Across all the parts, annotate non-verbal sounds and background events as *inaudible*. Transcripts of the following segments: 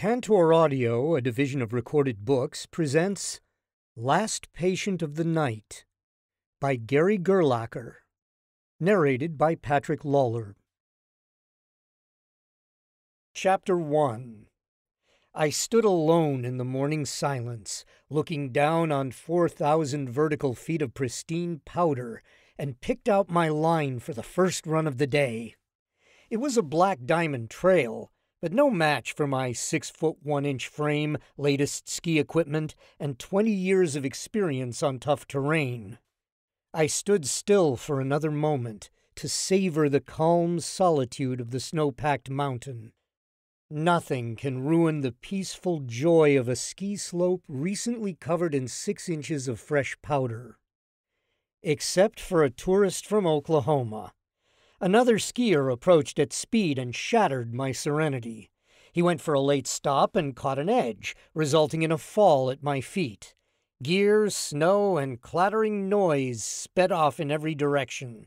Tantor Audio, a division of recorded books, presents Last Patient of the Night by Gary Gerlacher, narrated by Patrick Lawlor. Chapter 1 I stood alone in the morning silence, looking down on 4,000 vertical feet of pristine powder, and picked out my line for the first run of the day. It was a black diamond trail but no match for my six foot one inch frame, latest ski equipment, and 20 years of experience on tough terrain. I stood still for another moment to savor the calm solitude of the snow packed mountain. Nothing can ruin the peaceful joy of a ski slope recently covered in six inches of fresh powder. Except for a tourist from Oklahoma Another skier approached at speed and shattered my serenity. He went for a late stop and caught an edge, resulting in a fall at my feet. Gear, snow, and clattering noise sped off in every direction.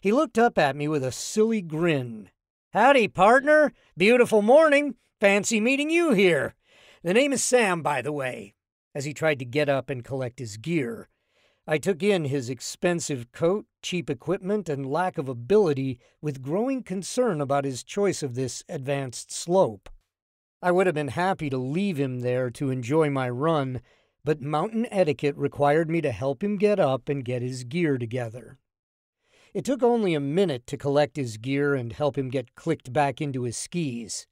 He looked up at me with a silly grin. Howdy, partner. Beautiful morning. Fancy meeting you here. The name is Sam, by the way, as he tried to get up and collect his gear. I took in his expensive coat, cheap equipment, and lack of ability with growing concern about his choice of this advanced slope. I would have been happy to leave him there to enjoy my run, but mountain etiquette required me to help him get up and get his gear together. It took only a minute to collect his gear and help him get clicked back into his skis.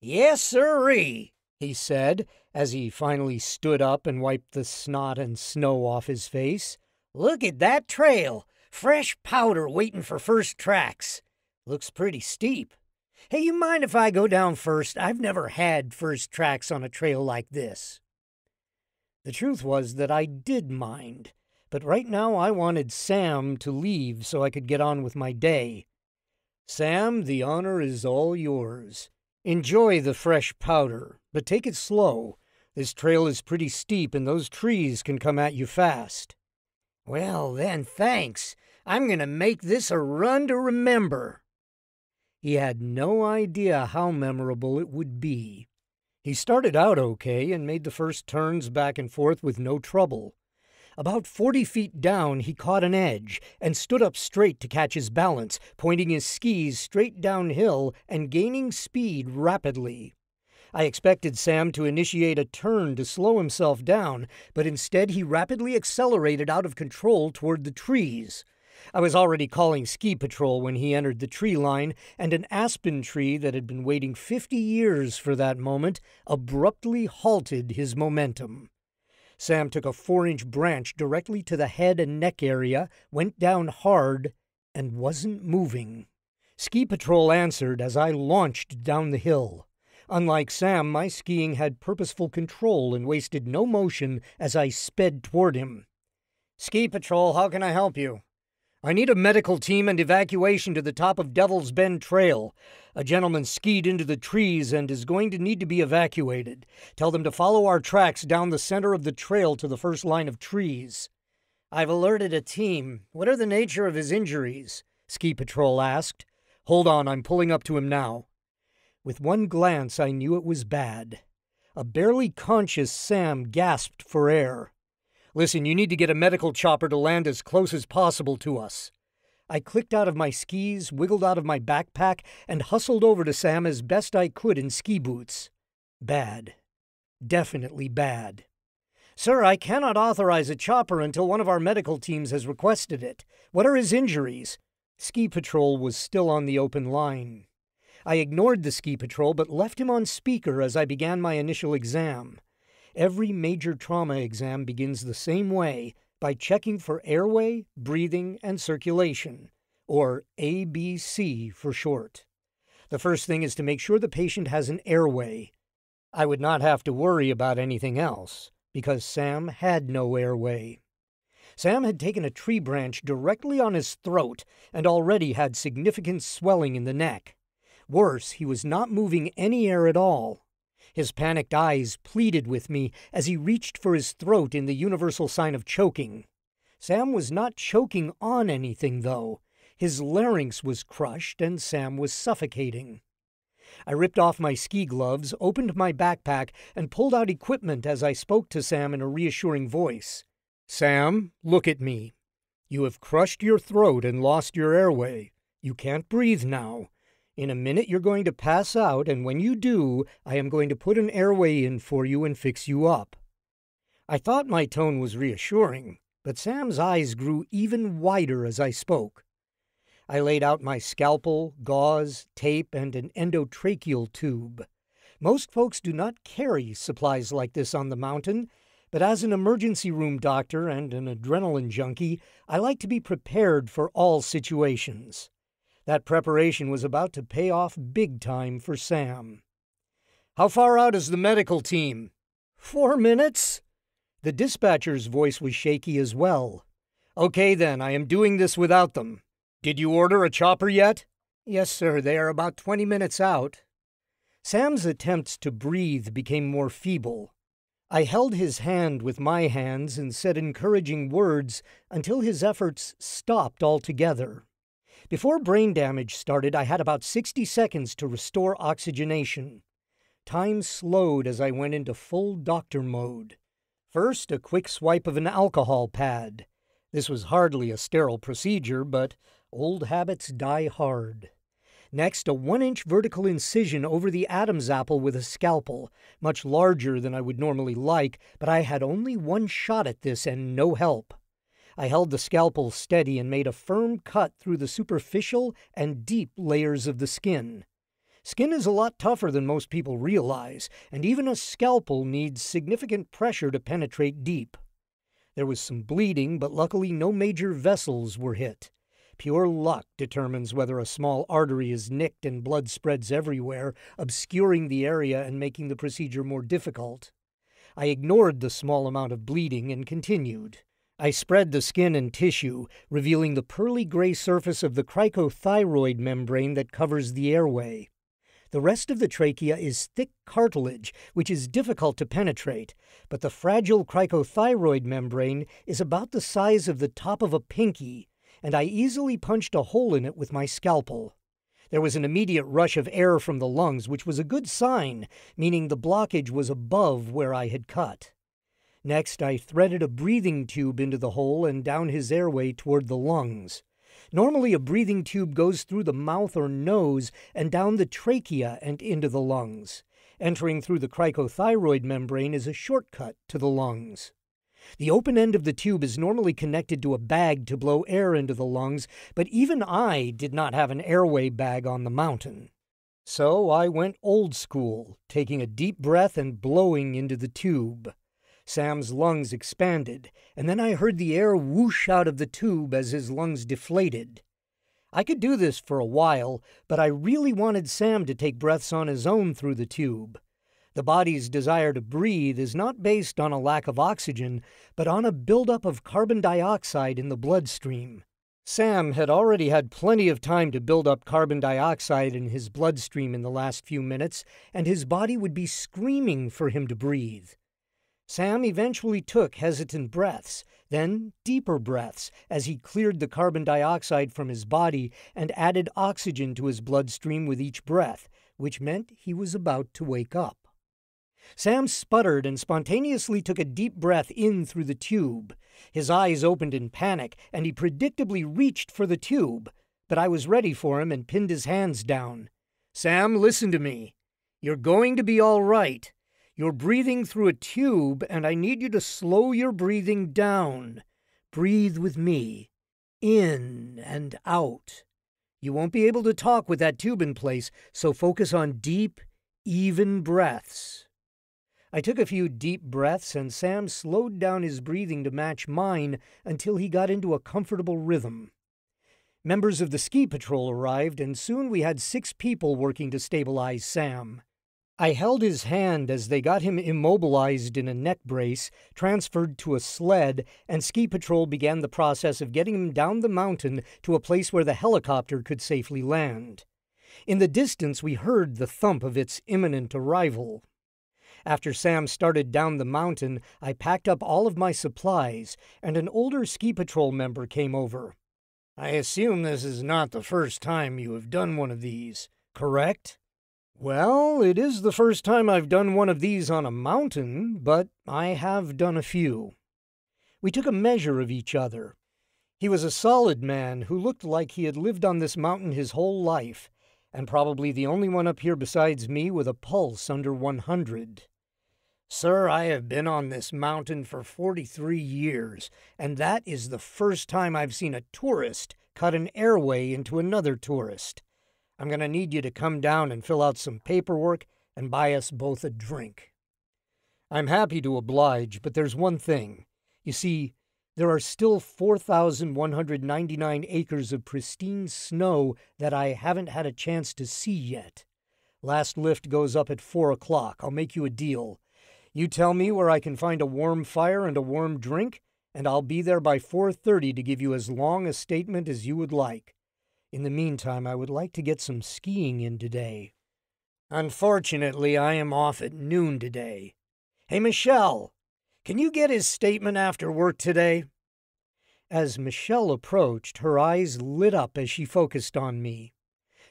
Yes, sirree, he said, as he finally stood up and wiped the snot and snow off his face. Look at that trail! Fresh powder waiting for first tracks. Looks pretty steep. Hey, you mind if I go down first? I've never had first tracks on a trail like this. The truth was that I did mind, but right now I wanted Sam to leave so I could get on with my day. Sam, the honor is all yours. Enjoy the fresh powder, but take it slow. This trail is pretty steep and those trees can come at you fast. Well, then, thanks. I'm going to make this a run to remember. He had no idea how memorable it would be. He started out okay and made the first turns back and forth with no trouble. About 40 feet down, he caught an edge and stood up straight to catch his balance, pointing his skis straight downhill and gaining speed rapidly. I expected Sam to initiate a turn to slow himself down, but instead he rapidly accelerated out of control toward the trees. I was already calling ski patrol when he entered the tree line, and an aspen tree that had been waiting 50 years for that moment abruptly halted his momentum. Sam took a four inch branch directly to the head and neck area, went down hard, and wasn't moving. Ski Patrol answered as I launched down the hill. Unlike Sam, my skiing had purposeful control and wasted no motion as I sped toward him. Ski Patrol, how can I help you? I need a medical team and evacuation to the top of Devil's Bend Trail. A gentleman skied into the trees and is going to need to be evacuated. Tell them to follow our tracks down the center of the trail to the first line of trees. I've alerted a team. What are the nature of his injuries? Ski Patrol asked. Hold on, I'm pulling up to him now. With one glance, I knew it was bad. A barely conscious Sam gasped for air. Listen, you need to get a medical chopper to land as close as possible to us. I clicked out of my skis, wiggled out of my backpack, and hustled over to Sam as best I could in ski boots. Bad. Definitely bad. Sir, I cannot authorize a chopper until one of our medical teams has requested it. What are his injuries? Ski Patrol was still on the open line. I ignored the ski patrol but left him on speaker as I began my initial exam. Every major trauma exam begins the same way by checking for airway, breathing, and circulation, or ABC for short. The first thing is to make sure the patient has an airway. I would not have to worry about anything else, because Sam had no airway. Sam had taken a tree branch directly on his throat and already had significant swelling in the neck. Worse, he was not moving any air at all. His panicked eyes pleaded with me as he reached for his throat in the universal sign of choking. Sam was not choking on anything, though. His larynx was crushed and Sam was suffocating. I ripped off my ski gloves, opened my backpack, and pulled out equipment as I spoke to Sam in a reassuring voice. Sam, look at me. You have crushed your throat and lost your airway. You can't breathe now. In a minute you're going to pass out, and when you do, I am going to put an airway in for you and fix you up. I thought my tone was reassuring, but Sam's eyes grew even wider as I spoke. I laid out my scalpel, gauze, tape, and an endotracheal tube. Most folks do not carry supplies like this on the mountain, but as an emergency room doctor and an adrenaline junkie, I like to be prepared for all situations. That preparation was about to pay off big time for Sam. How far out is the medical team? Four minutes? The dispatcher's voice was shaky as well. Okay, then, I am doing this without them. Did you order a chopper yet? Yes, sir. They are about 20 minutes out. Sam's attempts to breathe became more feeble. I held his hand with my hands and said encouraging words until his efforts stopped altogether. Before brain damage started, I had about 60 seconds to restore oxygenation. Time slowed as I went into full doctor mode. First, a quick swipe of an alcohol pad. This was hardly a sterile procedure, but Old habits die hard. Next, a one inch vertical incision over the Adam's apple with a scalpel, much larger than I would normally like, but I had only one shot at this and no help. I held the scalpel steady and made a firm cut through the superficial and deep layers of the skin. Skin is a lot tougher than most people realize, and even a scalpel needs significant pressure to penetrate deep. There was some bleeding, but luckily no major vessels were hit. Pure luck determines whether a small artery is nicked and blood spreads everywhere, obscuring the area and making the procedure more difficult. I ignored the small amount of bleeding and continued. I spread the skin and tissue, revealing the pearly gray surface of the cricothyroid membrane that covers the airway. The rest of the trachea is thick cartilage, which is difficult to penetrate, but the fragile cricothyroid membrane is about the size of the top of a pinky and I easily punched a hole in it with my scalpel. There was an immediate rush of air from the lungs, which was a good sign, meaning the blockage was above where I had cut. Next, I threaded a breathing tube into the hole and down his airway toward the lungs. Normally, a breathing tube goes through the mouth or nose and down the trachea and into the lungs. Entering through the cricothyroid membrane is a shortcut to the lungs. The open end of the tube is normally connected to a bag to blow air into the lungs, but even I did not have an airway bag on the mountain. So I went old school, taking a deep breath and blowing into the tube. Sam's lungs expanded, and then I heard the air whoosh out of the tube as his lungs deflated. I could do this for a while, but I really wanted Sam to take breaths on his own through the tube. The body's desire to breathe is not based on a lack of oxygen, but on a buildup of carbon dioxide in the bloodstream. Sam had already had plenty of time to build up carbon dioxide in his bloodstream in the last few minutes, and his body would be screaming for him to breathe. Sam eventually took hesitant breaths, then deeper breaths, as he cleared the carbon dioxide from his body and added oxygen to his bloodstream with each breath, which meant he was about to wake up. Sam sputtered and spontaneously took a deep breath in through the tube. His eyes opened in panic, and he predictably reached for the tube, but I was ready for him and pinned his hands down. Sam, listen to me. You're going to be all right. You're breathing through a tube, and I need you to slow your breathing down. Breathe with me. In and out. You won't be able to talk with that tube in place, so focus on deep, even breaths. I took a few deep breaths, and Sam slowed down his breathing to match mine until he got into a comfortable rhythm. Members of the ski patrol arrived, and soon we had six people working to stabilize Sam. I held his hand as they got him immobilized in a neck brace, transferred to a sled, and ski patrol began the process of getting him down the mountain to a place where the helicopter could safely land. In the distance, we heard the thump of its imminent arrival. After Sam started down the mountain, I packed up all of my supplies, and an older ski patrol member came over. I assume this is not the first time you have done one of these, correct? Well, it is the first time I've done one of these on a mountain, but I have done a few. We took a measure of each other. He was a solid man who looked like he had lived on this mountain his whole life, and probably the only one up here besides me with a pulse under 100. Sir, I have been on this mountain for 43 years, and that is the first time I've seen a tourist cut an airway into another tourist. I'm going to need you to come down and fill out some paperwork and buy us both a drink. I'm happy to oblige, but there's one thing. You see, there are still 4,199 acres of pristine snow that I haven't had a chance to see yet. Last lift goes up at 4 o'clock. I'll make you a deal. You tell me where I can find a warm fire and a warm drink, and I'll be there by 4:30 to give you as long a statement as you would like. In the meantime, I would like to get some skiing in today. Unfortunately, I am off at noon today. Hey, Michelle, can you get his statement after work today? As Michelle approached, her eyes lit up as she focused on me.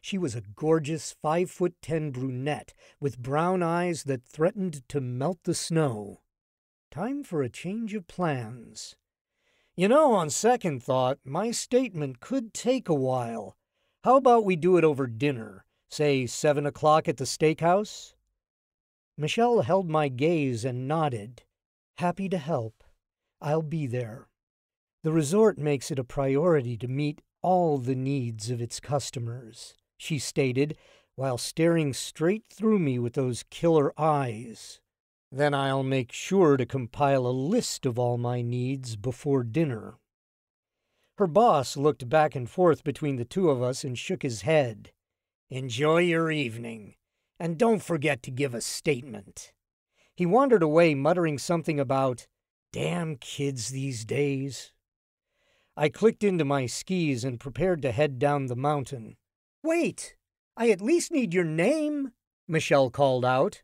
She was a gorgeous five foot ten brunette with brown eyes that threatened to melt the snow. Time for a change of plans. You know, on second thought, my statement could take a while. How about we do it over dinner? Say seven o'clock at the steakhouse? Michelle held my gaze and nodded. Happy to help. I'll be there. The resort makes it a priority to meet all the needs of its customers, she stated, while staring straight through me with those killer eyes. Then I'll make sure to compile a list of all my needs before dinner. Her boss looked back and forth between the two of us and shook his head. Enjoy your evening, and don't forget to give a statement. He wandered away, muttering something about, damn kids these days. I clicked into my skis and prepared to head down the mountain. Wait, I at least need your name, Michelle called out.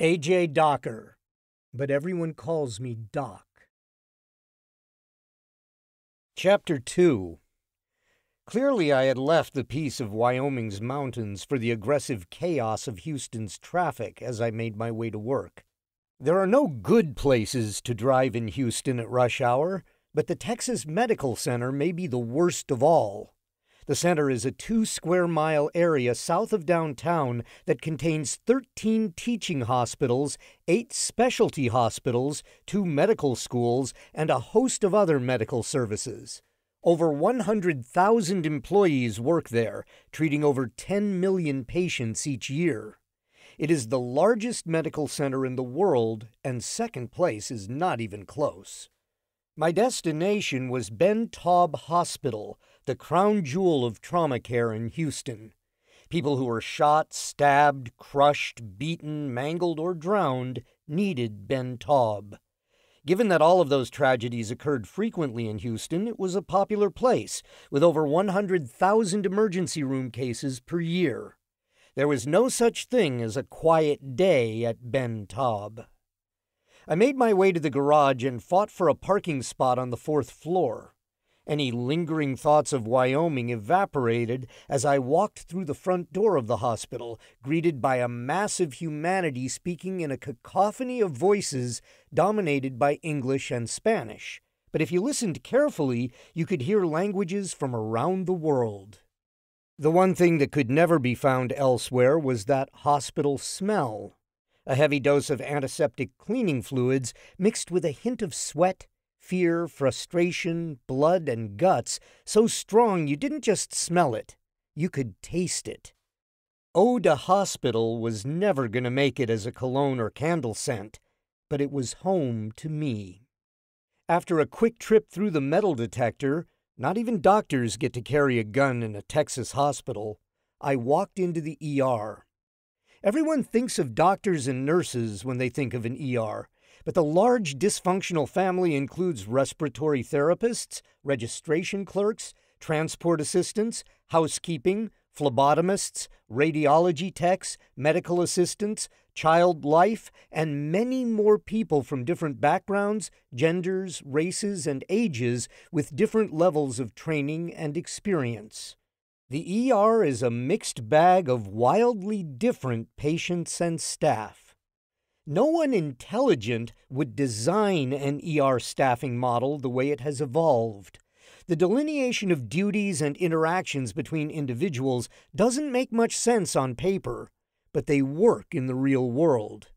A.J. Docker, but everyone calls me Doc. Chapter 2 Clearly, I had left the peace of Wyoming's mountains for the aggressive chaos of Houston's traffic as I made my way to work. There are no good places to drive in Houston at rush hour, but the Texas Medical Center may be the worst of all. The center is a two square mile area south of downtown that contains 13 teaching hospitals, eight specialty hospitals, two medical schools, and a host of other medical services. Over 100,000 employees work there, treating over 10 million patients each year. It is the largest medical center in the world, and second place is not even close. My destination was Ben Taub Hospital, the crown jewel of trauma care in Houston. People who were shot, stabbed, crushed, beaten, mangled, or drowned needed Ben Taub. Given that all of those tragedies occurred frequently in Houston, it was a popular place, with over 100,000 emergency room cases per year. There was no such thing as a quiet day at Ben Taub. I made my way to the garage and fought for a parking spot on the fourth floor. Any lingering thoughts of Wyoming evaporated as I walked through the front door of the hospital, greeted by a massive humanity speaking in a cacophony of voices dominated by English and Spanish. But if you listened carefully, you could hear languages from around the world. The one thing that could never be found elsewhere was that hospital smell. A heavy dose of antiseptic cleaning fluids mixed with a hint of sweat fear, frustration, blood, and guts so strong you didn't just smell it, you could taste it. Oda Hospital was never going to make it as a cologne or candle scent, but it was home to me. After a quick trip through the metal detector, not even doctors get to carry a gun in a Texas hospital, I walked into the ER. Everyone thinks of doctors and nurses when they think of an ER, but the large dysfunctional family includes respiratory therapists, registration clerks, transport assistants, housekeeping, phlebotomists, radiology techs, medical assistants, child life, and many more people from different backgrounds, genders, races, and ages with different levels of training and experience. The ER is a mixed bag of wildly different patients and staff. No one intelligent would design an ER staffing model the way it has evolved. The delineation of duties and interactions between individuals doesn't make much sense on paper, but they work in the real world.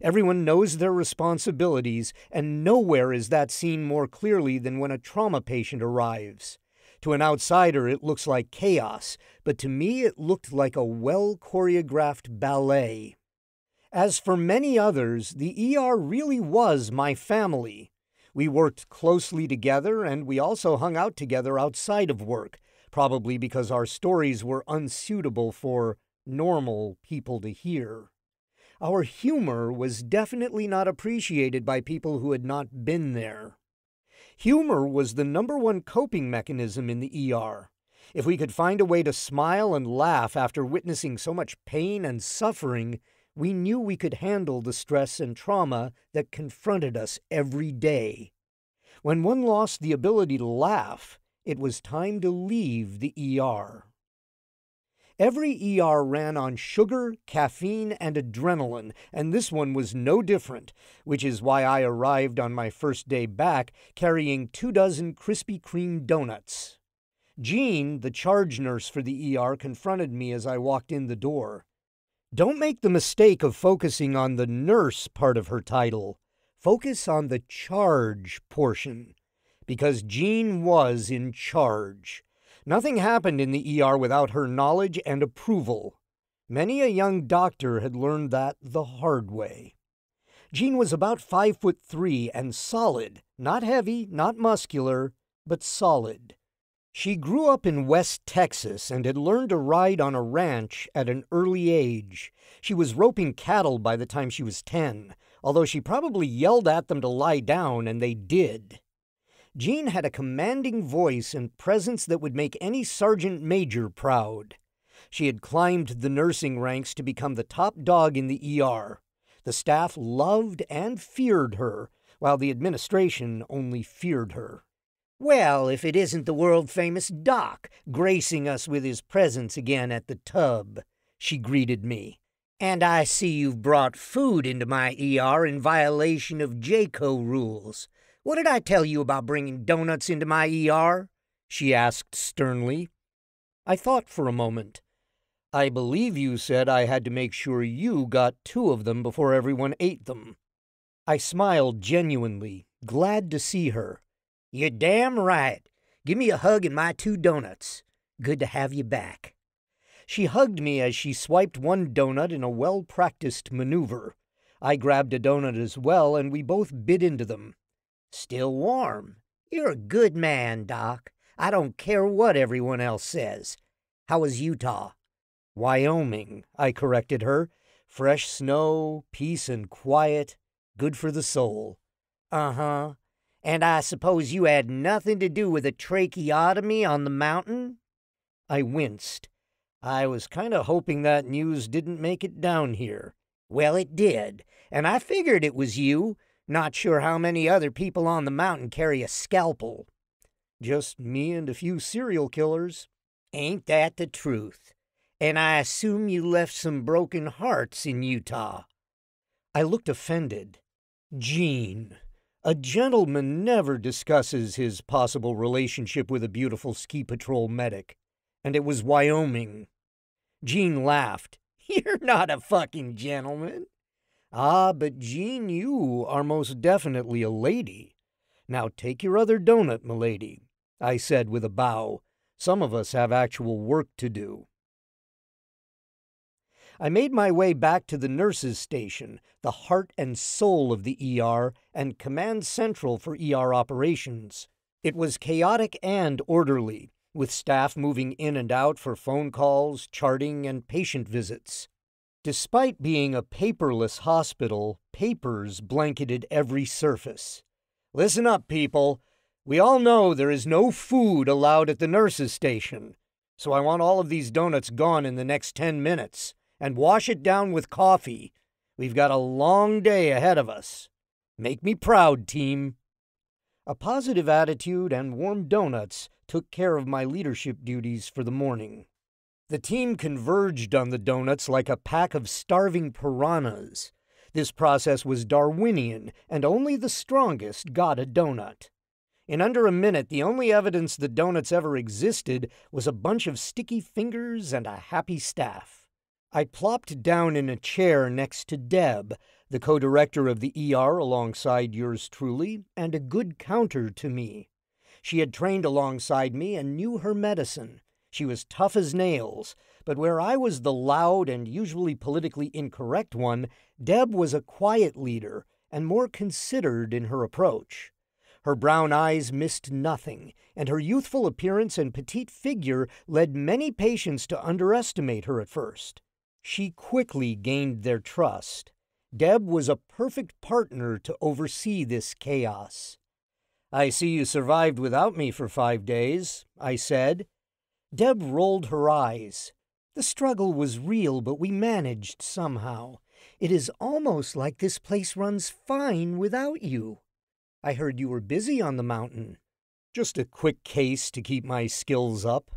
Everyone knows their responsibilities, and nowhere is that seen more clearly than when a trauma patient arrives. To an outsider, it looks like chaos, but to me, it looked like a well choreographed ballet. As for many others, the ER really was my family. We worked closely together, and we also hung out together outside of work, probably because our stories were unsuitable for normal people to hear. Our humor was definitely not appreciated by people who had not been there. Humor was the number one coping mechanism in the ER. If we could find a way to smile and laugh after witnessing so much pain and suffering, we knew we could handle the stress and trauma that confronted us every day. When one lost the ability to laugh, it was time to leave the ER. Every ER ran on sugar, caffeine, and adrenaline, and this one was no different, which is why I arrived on my first day back carrying two dozen Krispy Kreme donuts. Jean, the charge nurse for the ER, confronted me as I walked in the door. Don't make the mistake of focusing on the nurse part of her title. Focus on the charge portion, because Jean was in charge. Nothing happened in the ER without her knowledge and approval. Many a young doctor had learned that the hard way. Jean was about five foot three and solid, not heavy, not muscular, but solid. She grew up in West Texas and had learned to ride on a ranch at an early age. She was roping cattle by the time she was ten, although she probably yelled at them to lie down, and they did. Jean had a commanding voice and presence that would make any sergeant major proud. She had climbed the nursing ranks to become the top dog in the ER. The staff loved and feared her, while the administration only feared her. Well, if it isn't the world famous Doc gracing us with his presence again at the Taub, she greeted me. And I see you've brought food into my ER in violation of JCAHO rules. What did I tell you about bringing donuts into my ER? she asked sternly. I thought for a moment. I believe you said I had to make sure you got two of them before everyone ate them. I smiled genuinely, glad to see her. You're damn right. Give me a hug and my two donuts. Good to have you back. She hugged me as she swiped one donut in a well practiced maneuver. I grabbed a donut as well, and we both bit into them. Still warm. You're a good man, Doc. I don't care what everyone else says. How was Utah? Wyoming, I corrected her. Fresh snow, peace and quiet, good for the soul. Uh huh. And I suppose you had nothing to do with a tracheotomy on the mountain? I winced. I was kind of hoping that news didn't make it down here. Well, it did, and I figured it was you. Not sure how many other people on the mountain carry a scalpel. Just me and a few serial killers. Ain't that the truth? And I assume you left some broken hearts in Utah. I looked offended. Jean, a gentleman never discusses his possible relationship with a beautiful ski patrol medic. And it was Wyoming. Jean laughed. *laughs* You're not a fucking gentleman. Ah, but Jean, you are most definitely a lady. Now take your other donut, milady, I said with a bow. Some of us have actual work to do. I made my way back to the nurses' station, the heart and soul of the ER and command central for ER operations. It was chaotic and orderly, with staff moving in and out for phone calls, charting, and patient visits. Despite being a paperless hospital, papers blanketed every surface. Listen up, people. We all know there is no food allowed at the nurses' station, so I want all of these donuts gone in the next 10 minutes, and wash it down with coffee. We've got a long day ahead of us. Make me proud, team. A positive attitude and warm donuts took care of my leadership duties for the morning. The team converged on the donuts like a pack of starving piranhas. This process was Darwinian, and only the strongest got a donut. In under a minute, the only evidence the donuts ever existed was a bunch of sticky fingers and a happy staff. I plopped down in a chair next to Deb, the co director of the ER alongside yours truly, and a good counter to me. She had trained alongside me and knew her medicine. She was tough as nails, but where I was the loud and usually politically incorrect one, Deb was a quiet leader and more considered in her approach. Her brown eyes missed nothing, and her youthful appearance and petite figure led many patients to underestimate her at first. She quickly gained their trust. Deb was a perfect partner to oversee this chaos. I see you survived without me for five days, I said, Deb rolled her eyes. The struggle was real, but we managed somehow. It is almost like this place runs fine without you. I heard you were busy on the mountain. Just a quick case to keep my skills up.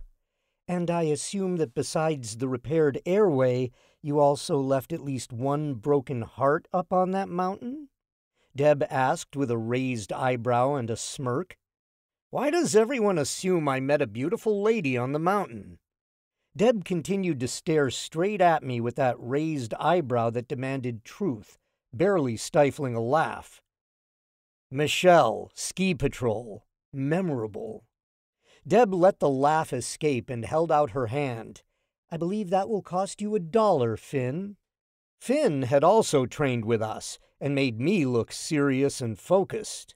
And I assume that besides the repaired airway, you also left at least one broken heart up on that mountain? Deb asked with a raised eyebrow and a smirk. Why does everyone assume I met a beautiful lady on the mountain? Deb continued to stare straight at me with that raised eyebrow that demanded truth, barely stifling a laugh. Michelle, Ski Patrol, memorable. Deb let the laugh escape and held out her hand. I believe that will cost you a dollar, Finn. Finn had also trained with us and made me look serious and focused.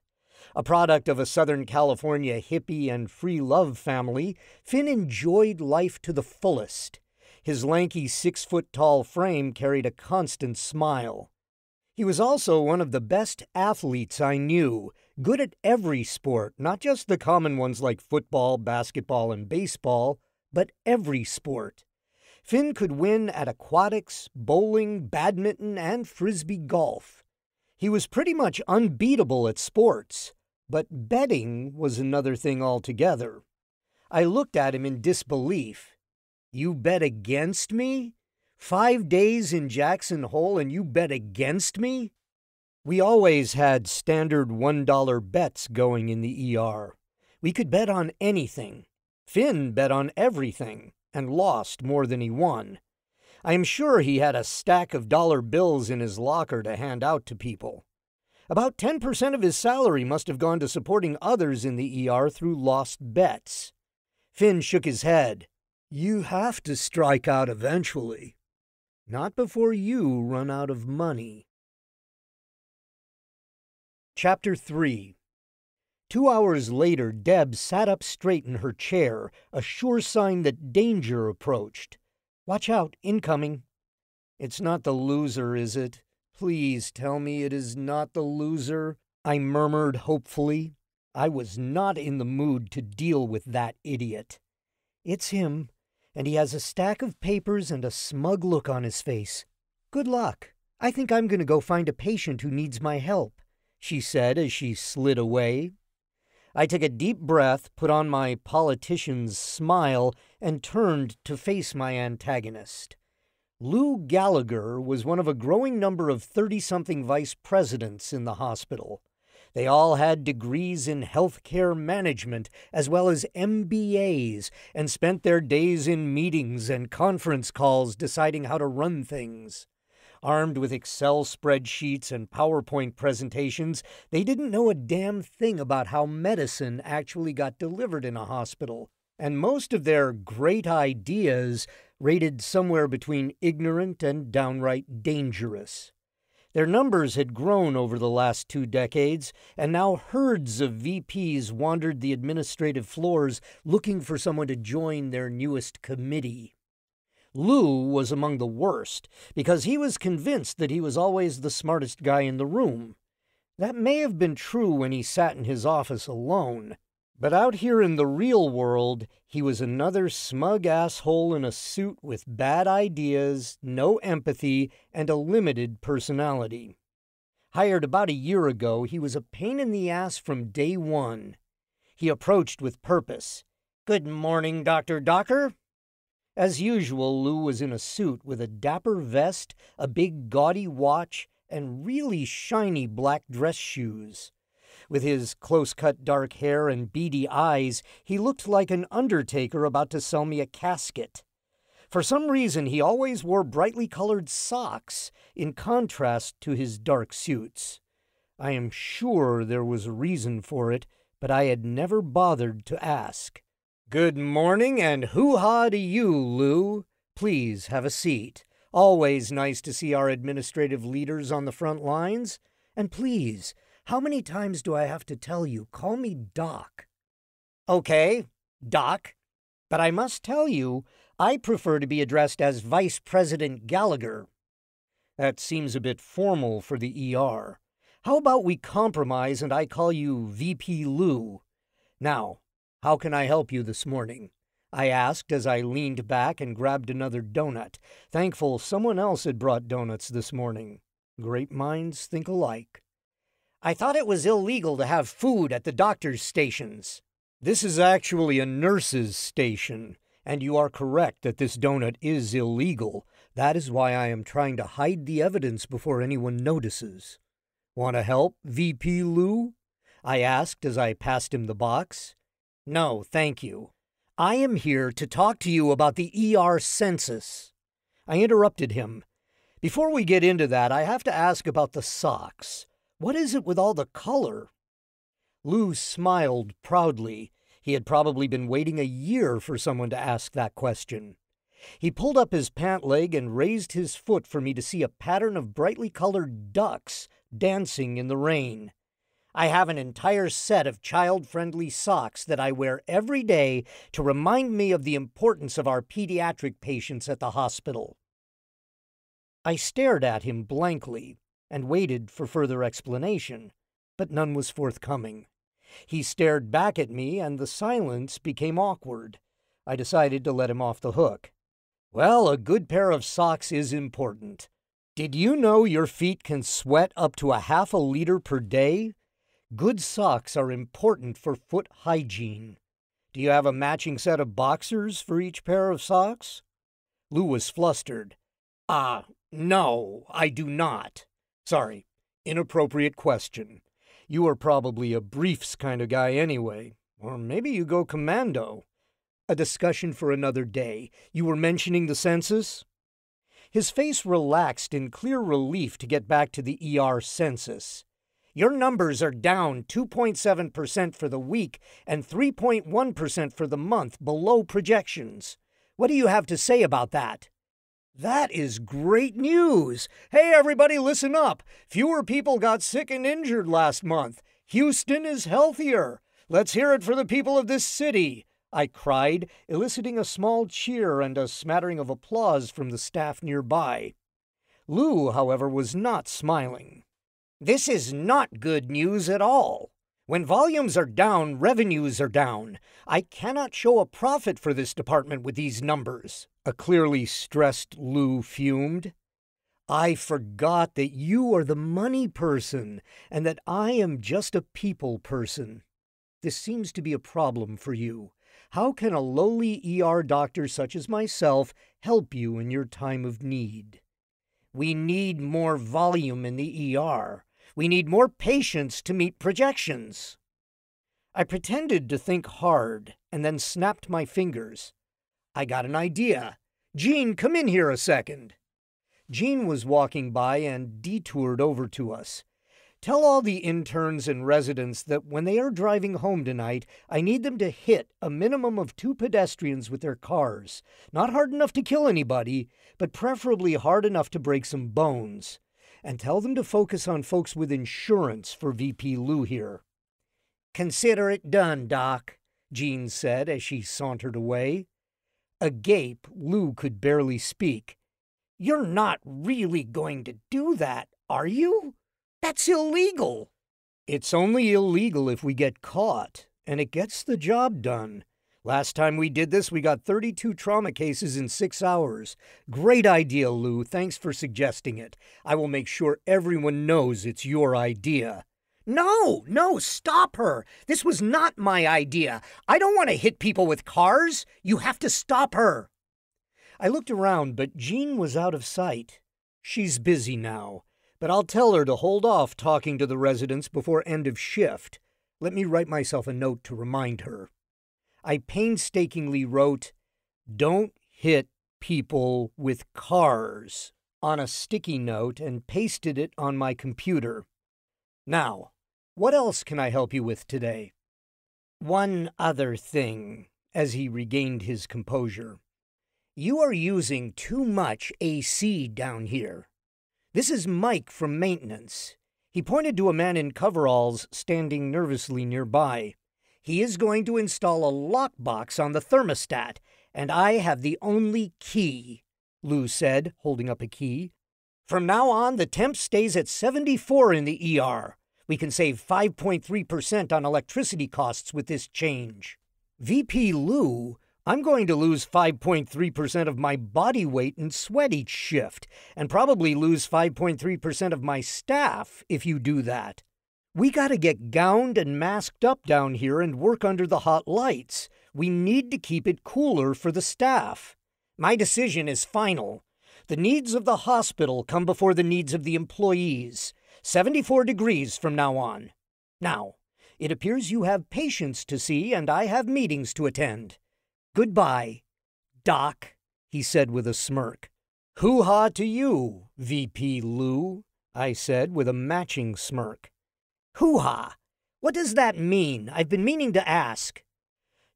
A product of a Southern California hippie and free love family, Finn enjoyed life to the fullest. His lanky six foot tall frame carried a constant smile. He was also one of the best athletes I knew, good at every sport, not just the common ones like football, basketball, and baseball, but every sport. Finn could win at aquatics, bowling, badminton, and frisbee golf. He was pretty much unbeatable at sports, but betting was another thing altogether. I looked at him in disbelief. You bet against me? Five days in Jackson Hole and you bet against me? We always had standard $1 bets going in the ER. We could bet on anything. Finn bet on everything and lost more than he won. I am sure he had a stack of dollar bills in his locker to hand out to people. About 10% of his salary must have gone to supporting others in the ER through lost bets. Finn shook his head. You have to strike out eventually. Not before you run out of money. Chapter 3 Two hours later, Deb sat up straight in her chair, a sure sign that danger approached. Watch out, incoming. It's not the loser, is it? Please tell me it is not the loser, I murmured hopefully. I was not in the mood to deal with that idiot. It's him, and he has a stack of papers and a smug look on his face. Good luck. I think I'm going to go find a patient who needs my help, she said as she slid away. I took a deep breath, put on my politician's smile, and turned to face my antagonist. Lou Gallagher was one of a growing number of 30 something vice presidents in the hospital. They all had degrees in healthcare management as well as MBAs and spent their days in meetings and conference calls deciding how to run things. Armed with Excel spreadsheets and PowerPoint presentations, they didn't know a damn thing about how medicine actually got delivered in a hospital. And most of their great ideas rated somewhere between ignorant and downright dangerous. Their numbers had grown over the last two decades, and now herds of VPs wandered the administrative floors looking for someone to join their newest committee. Lou was among the worst because he was convinced that he was always the smartest guy in the room. That may have been true when he sat in his office alone, but out here in the real world, he was another smug asshole in a suit with bad ideas, no empathy, and a limited personality. Hired about a year ago, he was a pain in the ass from day one. He approached with purpose. Good morning, Dr. Docker. As usual, Lou was in a suit with a dapper vest, a big gaudy watch, and really shiny black dress shoes. With his close cut dark hair and beady eyes, he looked like an undertaker about to sell me a casket. For some reason, he always wore brightly colored socks, in contrast to his dark suits. I am sure there was a reason for it, but I had never bothered to ask. Good morning and hoo ha to you, Lou. Please have a seat. Always nice to see our administrative leaders on the front lines. And please, how many times do I have to tell you, call me Doc? Okay, Doc. But I must tell you, I prefer to be addressed as Vice President Gallagher. That seems a bit formal for the ER. How about we compromise and I call you VP Lou? Now, how can I help you this morning? I asked as I leaned back and grabbed another donut, thankful someone else had brought donuts this morning. Great minds think alike. I thought it was illegal to have food at the doctor's stations. This is actually a nurse's station, and you are correct that this donut is illegal. That is why I am trying to hide the evidence before anyone notices. Want to help, VP Lou? I asked as I passed him the box. No, thank you. I am here to talk to you about the ER census. I interrupted him. Before we get into that, I have to ask about the socks. What is it with all the color? Lou smiled proudly. He had probably been waiting a year for someone to ask that question. He pulled up his pant leg and raised his foot for me to see a pattern of brightly colored ducks dancing in the rain. I have an entire set of child friendly socks that I wear every day to remind me of the importance of our pediatric patients at the hospital. I stared at him blankly and waited for further explanation, but none was forthcoming. He stared back at me, and the silence became awkward. I decided to let him off the hook. Well, a good pair of socks is important. Did you know your feet can sweat up to a half a liter per day? Good socks are important for foot hygiene. Do you have a matching set of boxers for each pair of socks? Lou was flustered. Ah, uh, no, I do not. Sorry, inappropriate question. You are probably a briefs kind of guy anyway. Or maybe you go commando. A discussion for another day. You were mentioning the census? His face relaxed in clear relief to get back to the ER census. Your numbers are down 2.7% for the week and 3.1% for the month below projections. What do you have to say about that? That is great news. Hey, everybody, listen up. Fewer people got sick and injured last month. Houston is healthier. Let's hear it for the people of this city. I cried, eliciting a small cheer and a smattering of applause from the staff nearby. Lou, however, was not smiling. This is not good news at all. When volumes are down, revenues are down. I cannot show a profit for this department with these numbers. A clearly stressed Lou fumed. I forgot that you are the money person and that I am just a people person. This seems to be a problem for you. How can a lowly ER doctor such as myself help you in your time of need? We need more volume in the ER. We need more patients to meet projections. I pretended to think hard and then snapped my fingers. I got an idea. Jean, come in here a second. Jean was walking by and detoured over to us. Tell all the interns and residents that when they are driving home tonight, I need them to hit a minimum of two pedestrians with their cars. Not hard enough to kill anybody, but preferably hard enough to break some bones and tell them to focus on folks with insurance for VP Lou here. Consider it done, Doc, Jean said as she sauntered away. Agape, Lou could barely speak. You're not really going to do that, are you? That's illegal. It's only illegal if we get caught, and it gets the job done. Last time we did this, we got 32 trauma cases in six hours. Great idea, Lou. Thanks for suggesting it. I will make sure everyone knows it's your idea. No, no, stop her. This was not my idea. I don't want to hit people with cars. You have to stop her. I looked around, but Jean was out of sight. She's busy now, but I'll tell her to hold off talking to the residents before end of shift. Let me write myself a note to remind her. I painstakingly wrote, Don't hit people with cars on a sticky note and pasted it on my computer. Now, what else can I help you with today? One other thing, as he regained his composure. You are using too much AC down here. This is Mike from maintenance. He pointed to a man in coveralls standing nervously nearby. He is going to install a lockbox on the thermostat, and I have the only key, Lou said, holding up a key. From now on, the temp stays at 74 in the ER. We can save 5.3% on electricity costs with this change. VP Lou I'm going to lose 5.3% of my body weight and sweat each shift, and probably lose 5.3% of my staff if you do that. We gotta get gowned and masked up down here and work under the hot lights. We need to keep it cooler for the staff. My decision is final. The needs of the hospital come before the needs of the employees. 74 degrees from now on. Now, it appears you have patients to see and I have meetings to attend. Goodbye, Doc, he said with a smirk. Hoo ha to you, VP Lou, I said with a matching smirk. Hoo ha? What does that mean? I've been meaning to ask.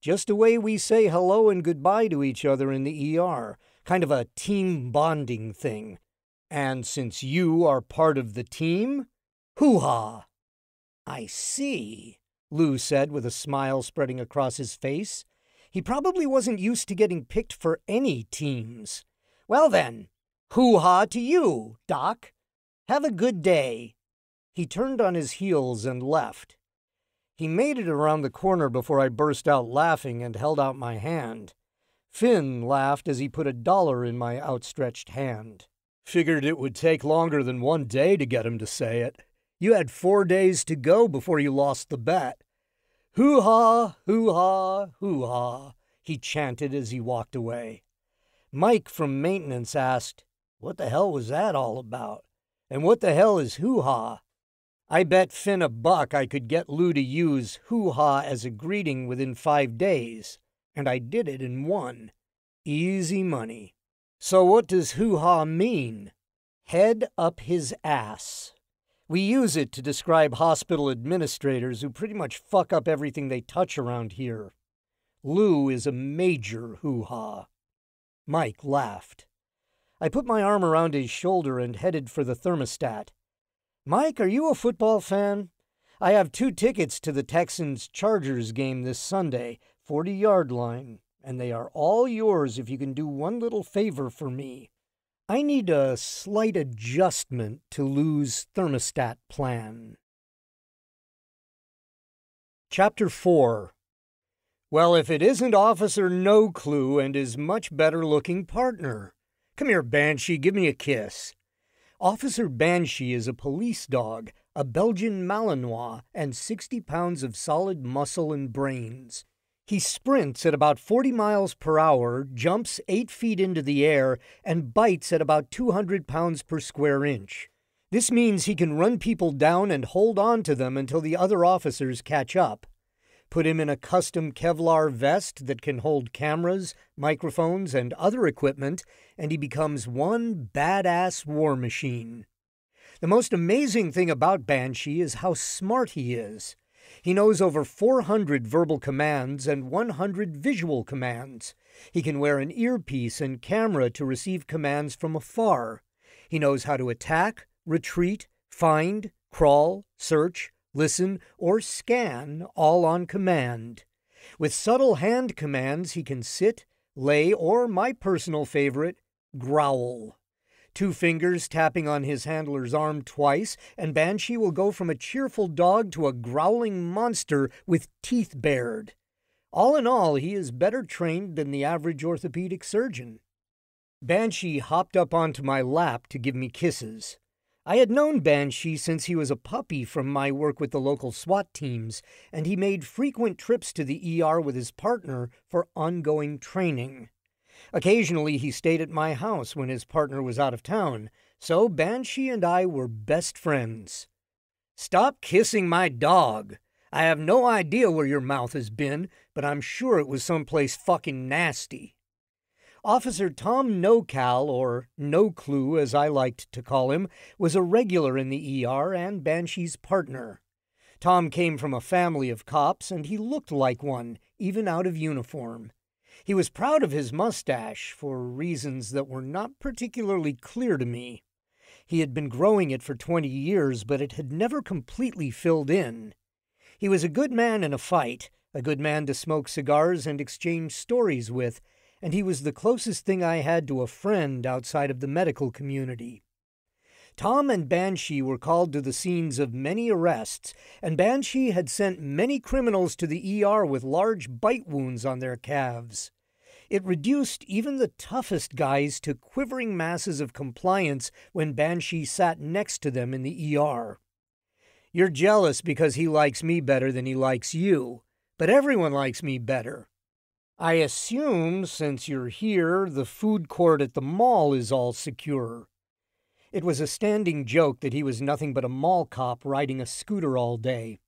Just a way we say hello and goodbye to each other in the ER, kind of a team bonding thing. And since you are part of the team, hoo ha. I see, Lou said with a smile spreading across his face. He probably wasn't used to getting picked for any teams. Well then, hoo ha to you, Doc. Have a good day. He turned on his heels and left. He made it around the corner before I burst out laughing and held out my hand. Finn laughed as he put a dollar in my outstretched hand. Figured it would take longer than one day to get him to say it. You had four days to go before you lost the bet. Hoo ha, hoo ha, hoo ha, he chanted as he walked away. Mike from maintenance asked, What the hell was that all about? And what the hell is hoo ha? I bet Finn a buck I could get Lou to use hoo ha as a greeting within five days, and I did it in one. Easy money. So what does hoo ha mean? Head up his ass. We use it to describe hospital administrators who pretty much fuck up everything they touch around here. Lou is a major hoo ha. Mike laughed. I put my arm around his shoulder and headed for the thermostat. Mike, are you a football fan? I have two tickets to the Texans Chargers game this Sunday, 40 yard line, and they are all yours if you can do one little favor for me. I need a slight adjustment to Lou's thermostat plan. Chapter 4 Well, if it isn't Officer No Clue and his much better looking partner. Come here, Banshee, give me a kiss. Officer Banshee is a police dog, a Belgian Malinois, and 60 pounds of solid muscle and brains. He sprints at about 40 miles per hour, jumps 8 feet into the air, and bites at about 200 pounds per square inch. This means he can run people down and hold on to them until the other officers catch up. Put him in a custom Kevlar vest that can hold cameras, microphones, and other equipment, and he becomes one badass war machine. The most amazing thing about Banshee is how smart he is. He knows over 400 verbal commands and 100 visual commands. He can wear an earpiece and camera to receive commands from afar. He knows how to attack, retreat, find, crawl, search, listen, or scan, all on command. With subtle hand commands, he can sit, lay, or my personal favorite, growl two fingers tapping on his handler's arm twice, and Banshee will go from a cheerful dog to a growling monster with teeth bared. All in all, he is better trained than the average orthopedic surgeon. Banshee hopped up onto my lap to give me kisses. I had known Banshee since he was a puppy from my work with the local SWAT teams, and he made frequent trips to the ER with his partner for ongoing training. Occasionally, he stayed at my house when his partner was out of town, so Banshee and I were best friends. Stop kissing my dog. I have no idea where your mouth has been, but I'm sure it was someplace fucking nasty. Officer Tom NoCal, or No Clue as I liked to call him, was a regular in the ER and Banshee's partner. Tom came from a family of cops, and he looked like one, even out of uniform. He was proud of his mustache for reasons that were not particularly clear to me. He had been growing it for 20 years, but it had never completely filled in. He was a good man in a fight, a good man to smoke cigars and exchange stories with, and he was the closest thing I had to a friend outside of the medical community. Tom and Banshee were called to the scenes of many arrests, and Banshee had sent many criminals to the ER with large bite wounds on their calves. It reduced even the toughest guys to quivering masses of compliance when Banshee sat next to them in the ER. You're jealous because he likes me better than he likes you, but everyone likes me better. I assume, since you're here, the food court at the mall is all secure. It was a standing joke that he was nothing but a mall cop riding a scooter all day.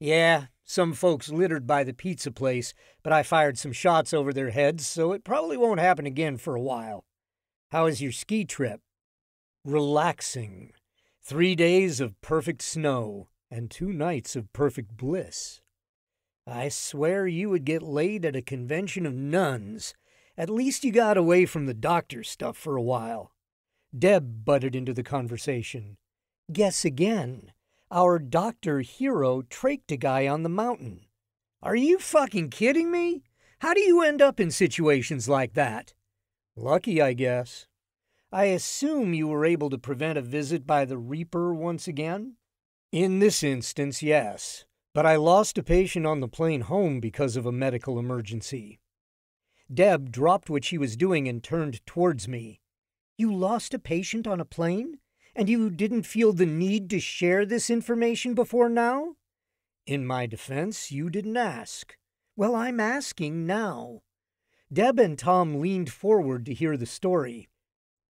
Yeah, some folks littered by the pizza place, but I fired some shots over their heads, so it probably won't happen again for a while. How was your ski trip? Relaxing. Three days of perfect snow, and two nights of perfect bliss. I swear you would get laid at a convention of nuns. At least you got away from the doctor stuff for a while. Deb butted into the conversation. Guess again our doctor hero trached a guy on the mountain. Are you fucking kidding me? How do you end up in situations like that? Lucky, I guess. I assume you were able to prevent a visit by the Reaper once again? In this instance, yes, but I lost a patient on the plane home because of a medical emergency. Deb dropped what she was doing and turned towards me. You lost a patient on a plane? And you didn't feel the need to share this information before now? In my defense, you didn't ask. Well, I'm asking now. Deb and Tom leaned forward to hear the story.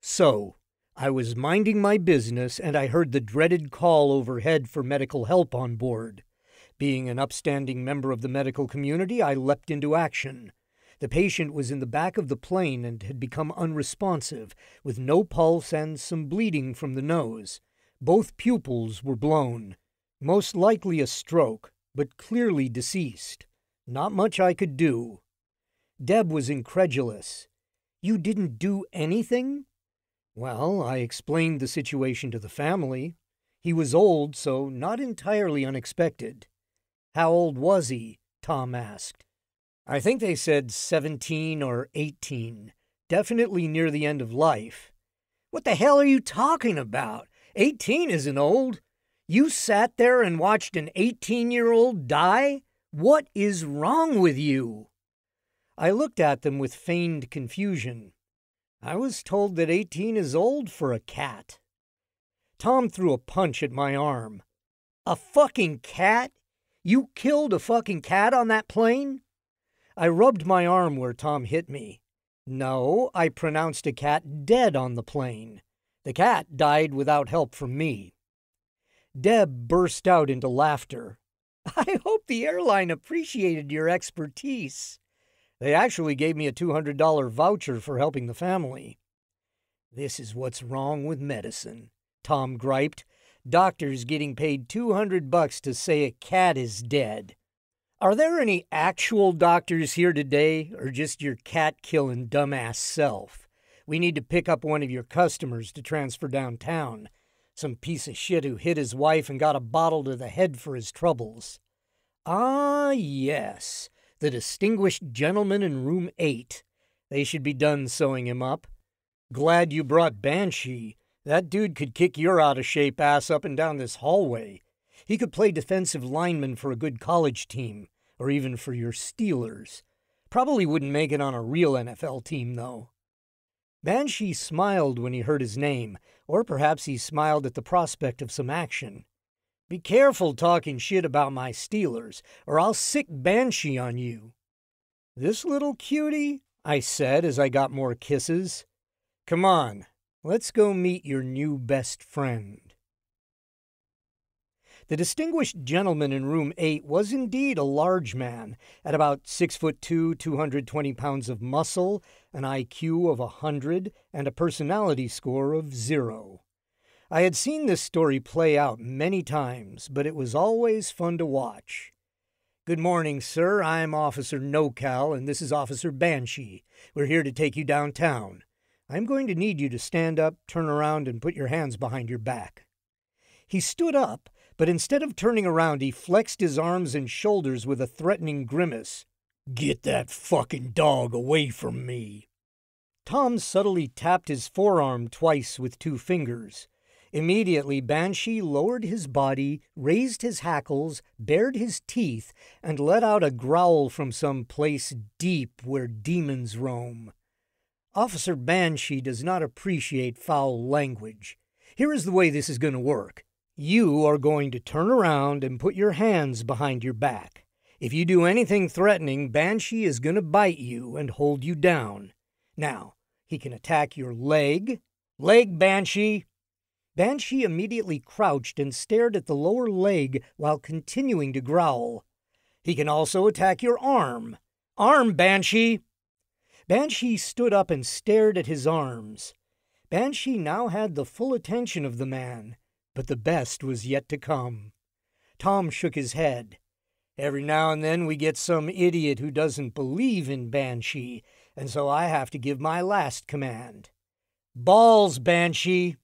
So, I was minding my business and I heard the dreaded call overhead for medical help on board. Being an upstanding member of the medical community, I leapt into action. The patient was in the back of the plane and had become unresponsive, with no pulse and some bleeding from the nose. Both pupils were blown. Most likely a stroke, but clearly deceased. Not much I could do. Deb was incredulous. You didn't do anything? Well, I explained the situation to the family. He was old, so not entirely unexpected. How old was he? Tom asked. I think they said 17 or 18. Definitely near the end of life. What the hell are you talking about? 18 isn't old. You sat there and watched an 18 year old die? What is wrong with you? I looked at them with feigned confusion. I was told that 18 is old for a cat. Tom threw a punch at my arm. A fucking cat? You killed a fucking cat on that plane? I rubbed my arm where Tom hit me. No, I pronounced a cat dead on the plane. The cat died without help from me. Deb burst out into laughter. *laughs* I hope the airline appreciated your expertise. They actually gave me a $200 voucher for helping the family. This is what's wrong with medicine, Tom griped. Doctors getting paid 200 bucks to say a cat is dead. Are there any actual doctors here today, or just your cat killing dumbass self? We need to pick up one of your customers to transfer downtown. Some piece of shit who hit his wife and got a bottle to the head for his troubles. Ah, yes, the distinguished gentleman in room eight. They should be done sewing him up. Glad you brought Banshee. That dude could kick your out of shape ass up and down this hallway. He could play defensive lineman for a good college team or even for your Steelers. Probably wouldn't make it on a real NFL team, though. Banshee smiled when he heard his name, or perhaps he smiled at the prospect of some action. Be careful talking shit about my Steelers, or I'll sick Banshee on you. This little cutie? I said as I got more kisses. Come on, let's go meet your new best friend. The distinguished gentleman in room 8 was indeed a large man, at about 6 foot 2, 220 pounds of muscle, an IQ of a 100, and a personality score of 0. I had seen this story play out many times, but it was always fun to watch. Good morning, sir. I'm Officer NoCal, and this is Officer Banshee. We're here to take you downtown. I'm going to need you to stand up, turn around, and put your hands behind your back. He stood up, but instead of turning around, he flexed his arms and shoulders with a threatening grimace. Get that fucking dog away from me. Tom subtly tapped his forearm twice with two fingers. Immediately, Banshee lowered his body, raised his hackles, bared his teeth, and let out a growl from some place deep where demons roam. Officer Banshee does not appreciate foul language. Here is the way this is going to work. You are going to turn around and put your hands behind your back. If you do anything threatening, Banshee is going to bite you and hold you down. Now, he can attack your leg. Leg, Banshee! Banshee immediately crouched and stared at the lower leg while continuing to growl. He can also attack your arm. Arm, Banshee! Banshee stood up and stared at his arms. Banshee now had the full attention of the man but the best was yet to come. Tom shook his head. Every now and then we get some idiot who doesn't believe in Banshee, and so I have to give my last command. Balls, Banshee!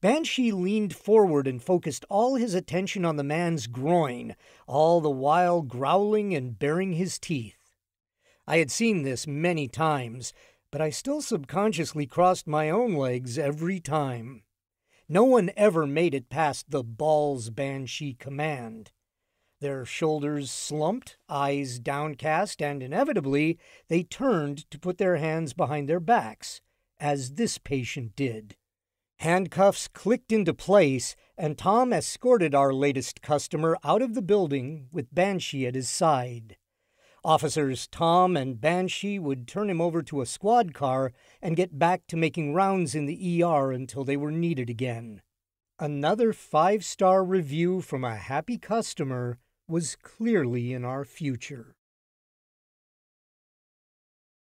Banshee leaned forward and focused all his attention on the man's groin, all the while growling and baring his teeth. I had seen this many times, but I still subconsciously crossed my own legs every time. No one ever made it past the balls banshee command. Their shoulders slumped, eyes downcast, and inevitably they turned to put their hands behind their backs, as this patient did. Handcuffs clicked into place, and Tom escorted our latest customer out of the building with Banshee at his side. Officers Tom and Banshee would turn him over to a squad car and get back to making rounds in the ER until they were needed again. Another five star review from a happy customer was clearly in our future.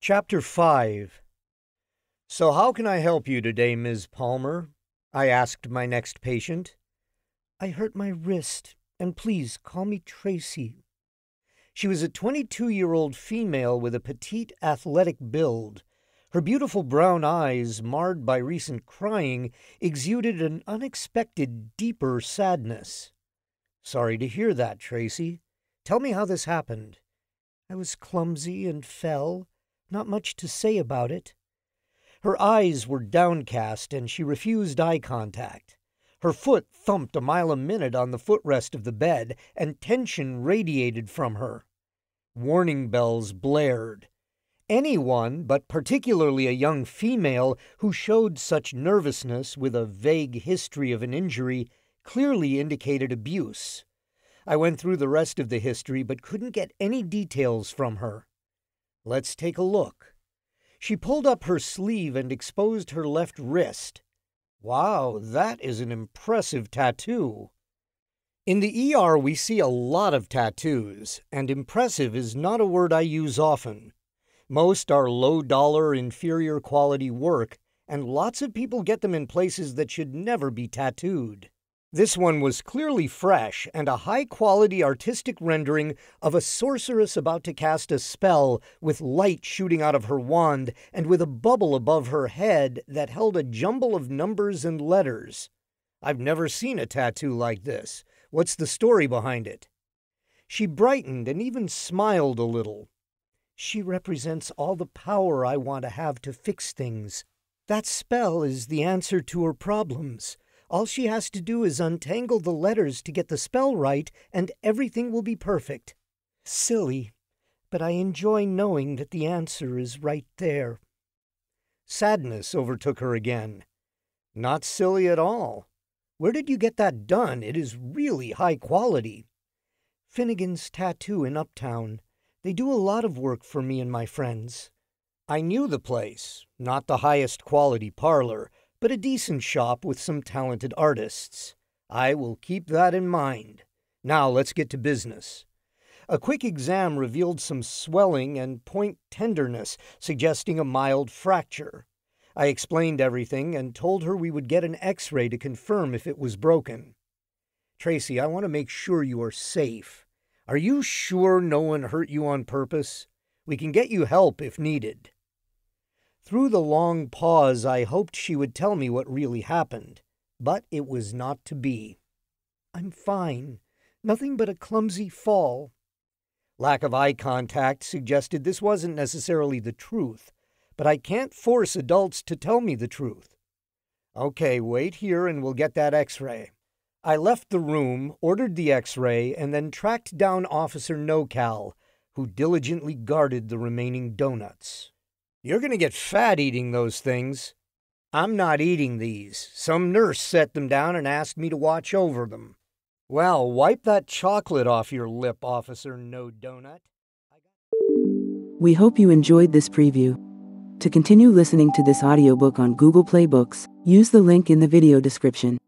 Chapter 5 So, how can I help you today, Ms. Palmer? I asked my next patient. I hurt my wrist, and please call me Tracy. She was a 22 year old female with a petite, athletic build. Her beautiful brown eyes, marred by recent crying, exuded an unexpected, deeper sadness. Sorry to hear that, Tracy. Tell me how this happened. I was clumsy and fell. Not much to say about it. Her eyes were downcast, and she refused eye contact. Her foot thumped a mile a minute on the footrest of the bed, and tension radiated from her. Warning bells blared. Anyone, but particularly a young female, who showed such nervousness with a vague history of an injury clearly indicated abuse. I went through the rest of the history but couldn't get any details from her. Let's take a look. She pulled up her sleeve and exposed her left wrist. Wow, that is an impressive tattoo. In the ER, we see a lot of tattoos, and impressive is not a word I use often. Most are low dollar, inferior quality work, and lots of people get them in places that should never be tattooed. This one was clearly fresh and a high quality artistic rendering of a sorceress about to cast a spell with light shooting out of her wand and with a bubble above her head that held a jumble of numbers and letters. I've never seen a tattoo like this. What's the story behind it? She brightened and even smiled a little. She represents all the power I want to have to fix things. That spell is the answer to her problems. All she has to do is untangle the letters to get the spell right, and everything will be perfect. Silly, but I enjoy knowing that the answer is right there. Sadness overtook her again. Not silly at all. Where did you get that done? It is really high quality. Finnegan's Tattoo in Uptown. They do a lot of work for me and my friends. I knew the place, not the highest quality parlor, but a decent shop with some talented artists. I will keep that in mind. Now let's get to business. A quick exam revealed some swelling and point tenderness, suggesting a mild fracture. I explained everything and told her we would get an x ray to confirm if it was broken. Tracy, I want to make sure you are safe. Are you sure no one hurt you on purpose? We can get you help if needed. Through the long pause, I hoped she would tell me what really happened, but it was not to be. I'm fine. Nothing but a clumsy fall. Lack of eye contact suggested this wasn't necessarily the truth, but I can't force adults to tell me the truth. Okay, wait here and we'll get that x ray. I left the room, ordered the x ray, and then tracked down Officer NoCal, who diligently guarded the remaining donuts. You're going to get fat eating those things. I'm not eating these. Some nurse set them down and asked me to watch over them. Well, wipe that chocolate off your lip, Officer No Donut. We hope you enjoyed this preview. To continue listening to this audiobook on Google Play Books, use the link in the video description.